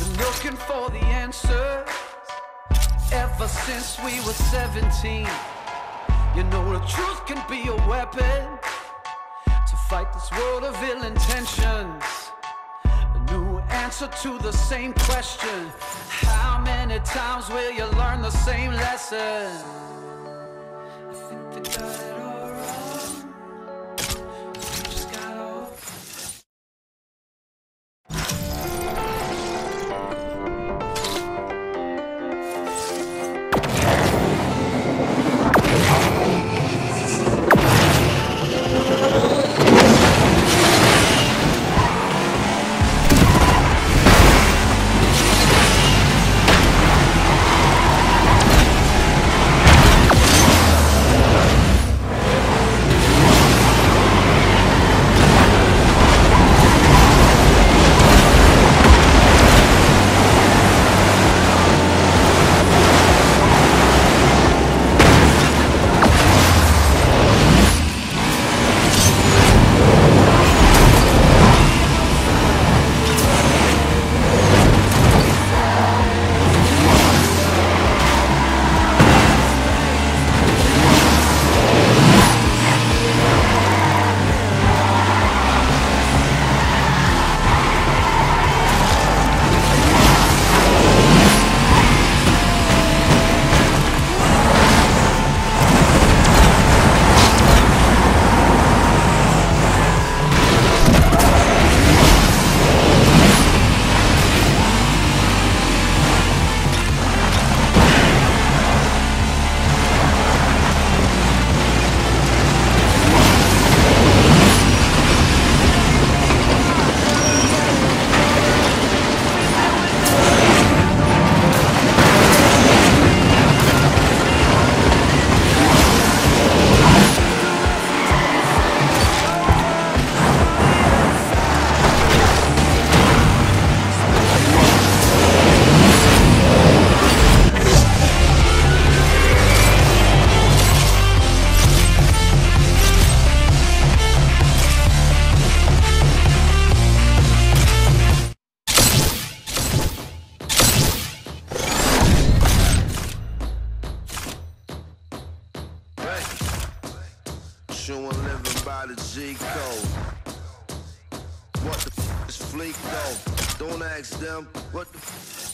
Been looking for the answers ever since we were 17. You know the truth can be a weapon to fight this world of ill intentions. A new answer to the same question. How many times will you learn the same lesson? I think they by the G code. What the f is fleek though? Don't ask them what the f